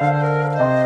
Música